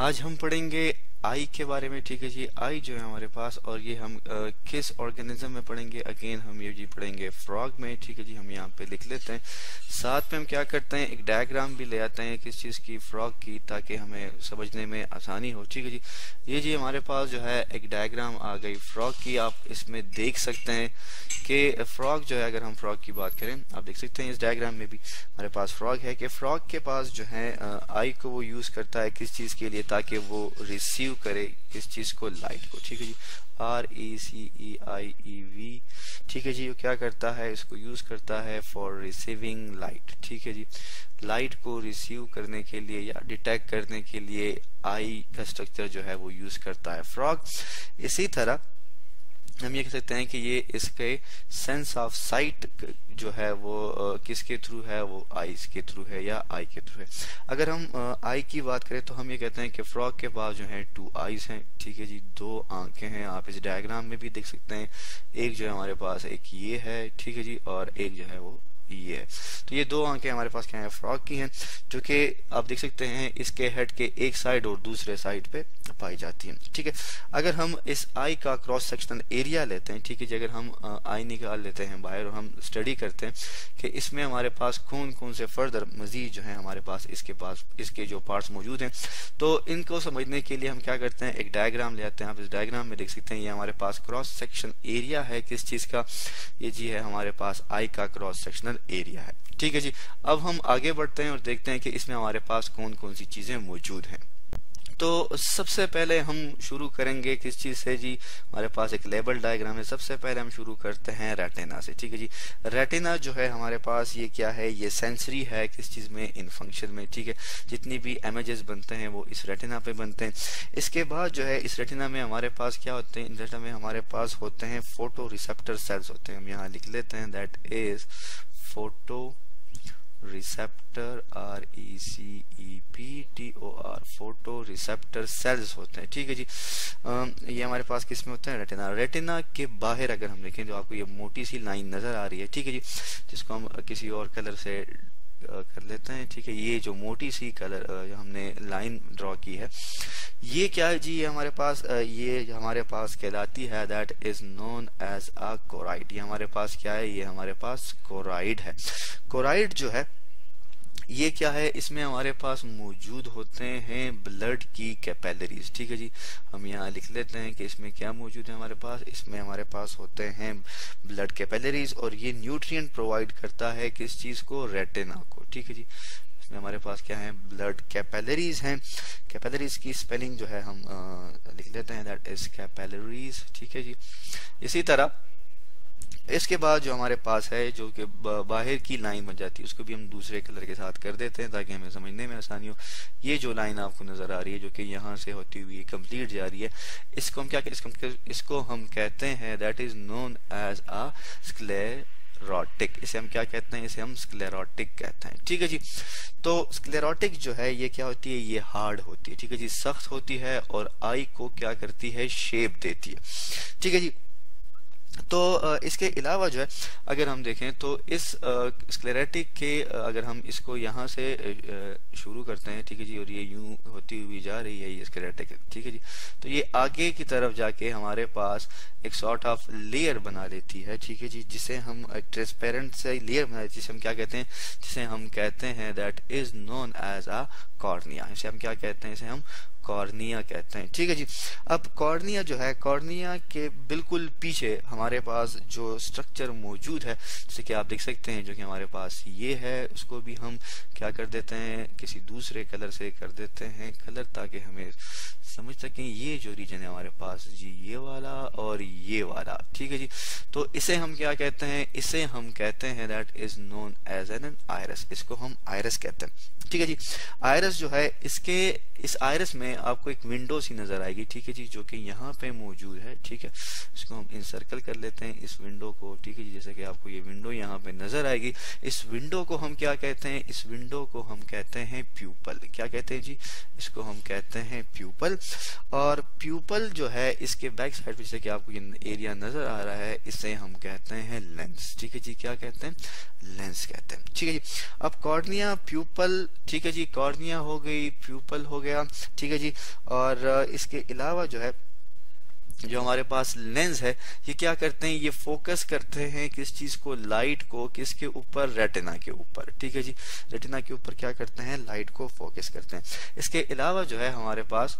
आज हम पढ़ेंगे आई के बारे में ठीक है जी? आई जो है हमारे पास और ये हम आ, किस ऑर्गेनिज्म में पढ़ेंगे? अगेन हम ये जी पढ़ेंगे फ्रॉग में ठीक है जी? हम यहाँ पे लिख लेते हैं। साथ में हम क्या करते हैं? एक डायग्राम भी ले आते हैं किस चीज़ की फ्रॉग की ताकि हमें समझने में आसानी हो ठीक है जी? ये जी हमारे पास जो है एक डायग्राम आ गई फ्रॉग की। आप इसमें देख सकते हैं कि फ्रॉग जो है अगर हम फ्रॉग की बात करें आप देख सकते हैं इस डायग्राम में भी हमारे पास फ्रॉग है कि फ्रॉग के पास जो है आई को वो यूज़ करता है किस चीज़ के लिए? ताकि वो रिसीव रिसीव करे इस चीज़ को लाइट को, ठीक है जी? Are E C E I E V ठीक है जी, वो क्या करता है, इसको यूज़ करता है फॉर रिसीविंग लाइट ठीक है जी? लाइट को रिसीव करने के लिए या डिटेक्ट करने के लिए आई का स्ट्रक्चर जो है वो यूज़ करता है। फ्रॉग इसी तरह हम ये कह सकते हैं कि ये इसके सेंस ऑफ़ साइट जो है वो किसके थ्रू है? वो आईज के थ्रू है या आई के थ्रू है? अगर हम आई की बात करें तो हम ये कहते हैं कि फ्रॉग के पास जो है टू आईज हैं। ठीक है जी, दो आँखें हैं। आप इस डायग्राम में भी देख सकते हैं। एक जो है हमारे पास एक ये है। ठीक है जी, और एक जो है वो ये तो ये दो आँखें हमारे पास क्या है? फ्रॉग की हैं, जो कि आप देख सकते हैं, इसके हेड के एक साइड और दूसरे साइड पे पाई जाती हैं। ठीक है? अगर हम इस आई का क्रॉस सेक्शनल एरिया लेते हैं, ठीक है जी, अगर हम आई निकाल लेते हैं बाहर और हम स्टडी करते हैं कि इसमें हमारे पास कौन कौन से फर्दर मजीद जो है हमारे पास इसके पास, इसके जो पार्ट्स मौजूद हैं। तो इनको समझने के लिए हम क्या करते हैं? एक डायग्राम ले आते हैं। आप इस डायग्राम में देख सकते हैं, ये हमारे पास क्रॉस सेक्शन एरिया है किस चीज़ का? ये जी है हमारे पास आई का क्रॉस सेक्शनल एरिया है। ठीक है जी, अब हम आगे बढ़ते हैं और देखते हैं कि इसमें हमारे पास कौन कौन सी चीज़ें मौजूद हैं। तो सबसे पहले हम शुरू करेंगे किस चीज़ से जी? हमारे पास एक लेबल डायग्राम है। सबसे पहले हम शुरू करते हैं रेटिना से। ठीक है जी रेटिना जो है हमारे पास ये क्या है? ये सेंसरी है किस चीज़ में? इन फ़ंक्शन में। ठीक है, जितनी भी इमेजेस बनते हैं वो इस रेटिना पे बनते हैं। इसके बाद जो है, इस रेटिना में हमारे पास क्या होते हैं? इन रेटिना में हमारे पास होते हैं फ़ोटो रिसेप्टर सेल्स होते हैं। हम यहाँ लिख लेते हैं that is photo receptor R E C E P T O R photo receptor cells होते हैं ठीक है जी? आ, ये हमारे पास किसमें होते हैं? रेटिना रेटिना के बाहर अगर हम देखें तो आपको ये मोटी सी लाइन नज़र आ रही है ठीक है जी? जिसको हम किसी और कलर से कर लेते हैं, ठीक है? ये जो मोटी सी कलर जो हमने लाइन ड्रॉ की है, ये क्या है? जी, ये हमारे पास ये हमारे पास कहलाती है that is known as a choroid ये हमारे पास क्या है? ये हमारे पास कोराइड है। कोराइड जो है ये क्या है? इसमें हमारे पास मौजूद होते हैं ब्लड की कैपेलरीज ठीक है जी? हम यहाँ लिख लेते हैं कि इसमें क्या मौजूद है हमारे पास? इसमें हमारे पास होते हैं ब्लड कैपेलरीज और ये न्यूट्रिएंट प्रोवाइड करता है किस चीज़ को? रेटिना को ठीक है जी? इसमें हमारे पास क्या है? ब्लड कैपेलरीज हैं। कैपेलरीज की स्पेलिंग जो है हम आ, लिख लेते हैं दैट इज़ कैपेलरीज ठीक है जी? इसी तरह इसके बाद जो हमारे पास है, जो कि बाहर की लाइन बन जाती है, उसको भी हम दूसरे कलर के साथ कर देते हैं ताकि हमें समझने में आसानी हो। ये जो लाइन आपको नज़र आ रही है, जो कि यहाँ से होती हुई कंप्लीट जा रही है, इसको हम क्या इसको इसको हम कहते हैं that is known as a sclerotic इसे हम क्या कहते हैं? इसे हम स्क्लेरोटिक कहते हैं। ठीक है जी? तो स्क्लेरोटिक जो है, ये क्या होती है? ये हार्ड होती है। ठीक है जी? सख्त होती है और आई को क्या करती है? शेप देती है। ठीक है जी? तो इसके अलावा जो है, अगर हम देखें तो इस स्क्लेरेटिक के अगर हम इसको यहाँ से शुरू करते हैं, ठीक है जी, और ये यूँ होती हुई जा रही है, ये स्क्लेरेटिक ठीक है जी तो ये आगे की तरफ़ जाके हमारे पास एक सॉर्ट ऑफ़ लेयर बना लेती है, ठीक है जी, जिसे हम ट्रांसपेरेंट से लेयर बना जिसे हम क्या कहते हैं, जिसे हम कहते हैं that is known as a cornea इसे हम क्या कहते हैं, इसे हम कॉर्निया कहते हैं। ठीक है जी। अब कॉर्निया जो है, कॉर्निया के बिल्कुल पीछे हमारे पास जो स्ट्रक्चर मौजूद है, जैसे कि आप देख सकते हैं, जो कि हमारे पास ये है, उसको भी हम क्या कर देते हैं, किसी दूसरे कलर से कर देते हैं कलर ताकि हमें समझ सकें, ये जो रीजन है हमारे पास, जी, ये वाला और ये वाला। ठीक है जी। तो इसे हम क्या कहते हैं? इसे हम कहते हैं that is known as an iris इसको हम आयरस कहते हैं। ठीक है जी। आयरस जो है, इसके, इस आयरस में आपको एक विंडो सी नज़र आएगी, ठीक है जी, जो कि यहाँ पे मौजूद है, ठीक है। इसको हम इंसर्कल कर लेते हैं इस विंडो को, ठीक है जी, जैसे कि आपको ये विंडो यहाँ पे नज़र आएगी। इस विंडो को हम क्या कहते हैं? इस विंडो को हम कहते हैं प्यूपल क्या कहते हैं जी? इसको हम कहते हैं प्यूपल और प्यूपल जो है, इसके बैक साइड जैसे कि आपको ये एरिया नज़र आ रहा है, इसे हम कहते हैं लेंस ठीक है जी, क्या कहते हैं? लेंस कहते हैं। ठीक है जी, अब कॉर्निया प्यूपल ठीक है जी कॉर्निया हो गई प्यूपल हो गया, ठीक है और इसके अलावा जो है, जो हमारे पास लेंस है, ये क्या करते हैं, ये फोकस करते हैं किस चीज़ को, लाइट को, किसके ऊपर, रेटिना के ऊपर। ठीक है जी? रेटिना के ऊपर क्या करते हैं, लाइट को फोकस करते हैं। इसके अलावा जो है, हमारे पास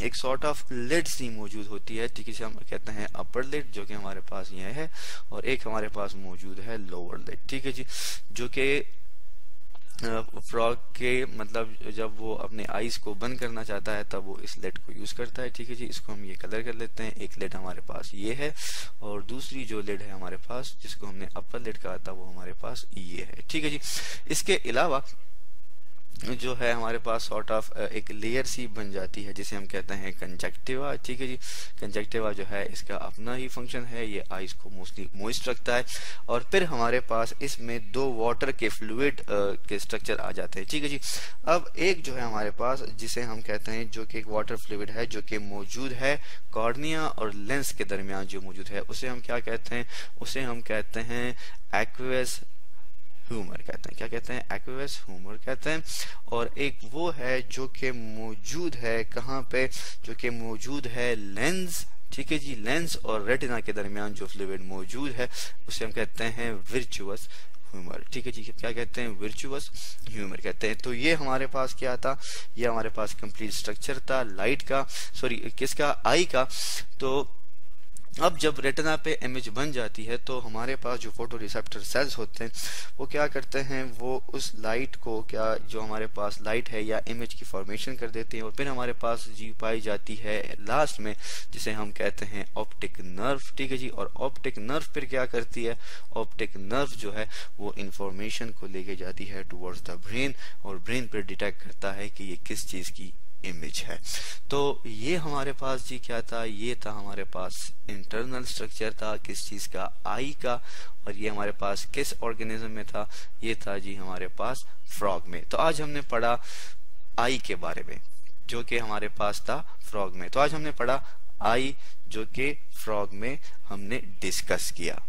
एक सॉर्ट ऑफ़ लिड सी मौजूद होती है। ठीक है हम कहते हैं अपर लिड, जो कि हमारे पास यह है, और एक हमारे पास मौजूद है लोअर लिड। ठीक है जी? जो कि फ्रॉग के मतलब जब वो अपने आइस को बंद करना चाहता है, तब वो इस लेड को यूज़ करता है। ठीक है जी, इसको हम ये कलर कर लेते हैं। एक लेड हमारे पास ये है और दूसरी जो लेड है हमारे पास, जिसको हमने अपर लेड कहा था, वो हमारे पास ये है। ठीक है जी, इसके अलावा जो है हमारे पास सॉर्ट ऑफ़ एक लेयर सी बन जाती है, जिसे हम कहते हैं कंजक्टिवा ठीक है जी? कंजक्टिवा जो है, इसका अपना ही फ़ंक्शन है, ये आइस को मोस्टली मोइस्ट रखता है। और फिर हमारे पास इसमें दो वाटर के फ्लूड के स्ट्रक्चर आ जाते हैं। ठीक है जी? अब एक जो है हमारे पास, जिसे हम कहते हैं, जो कि एक वाटर फ्लूड है, जो कि मौजूद है कॉर्निया और लेंस के दरमियान जो मौजूद है, उसे हम क्या कहते हैं? उसे हम कहते हैं एक्वेस ह्यूमर कहते हैं। क्या कहते हैं? एक्वेस ह्यूमर कहते हैं। और एक वो है जो कि मौजूद है कहाँ पे? जो कि मौजूद है लेंस ठीक है जी? लेंस और रेटिना के दरमियान जो फ्लूड मौजूद है, उसे हम कहते हैं विर्चुअस ह्यूमर ठीक है जी? क्या कहते हैं? विर्चुअस ह्यूमर कहते हैं। तो ये हमारे पास क्या था? ये हमारे पास कंप्लीट स्ट्रक्चर था लाइट का सॉरी किसका? आई का। तो अब जब रेटना पे इमेज बन जाती है तो हमारे पास जो फ़ोटो रिसेप्टर सेल्स होते हैं, वो क्या करते हैं? वो उस लाइट को क्या जो हमारे पास लाइट है या इमेज की फॉर्मेशन कर देते हैं और फिर हमारे पास जी पाई जाती है लास्ट में, जिसे हम कहते हैं ऑप्टिक नर्व ठीक है जी? और ऑप्टिक नर्व फिर क्या करती है? ऑप्टिक नर्व जो है, वो इंफॉर्मेशन को लेके जाती है टूवर्ड्स द ब्रेन और ब्रेन पर डिटेक्ट करता है कि ये किस चीज़ की इमेज है। तो ये हमारे पास जी क्या था? ये था हमारे पास इंटरनल स्ट्रक्चर था, किस चीज़ का? आई का। और ये हमारे पास किस ऑर्गेनिज्म में था? ये था जी हमारे पास फ्रॉग में। तो आज हमने पढ़ा आई के बारे में, जो कि हमारे पास था फ्रॉग में। तो आज हमने पढ़ा आई जो कि फ्रॉग में हमने डिस्कस किया।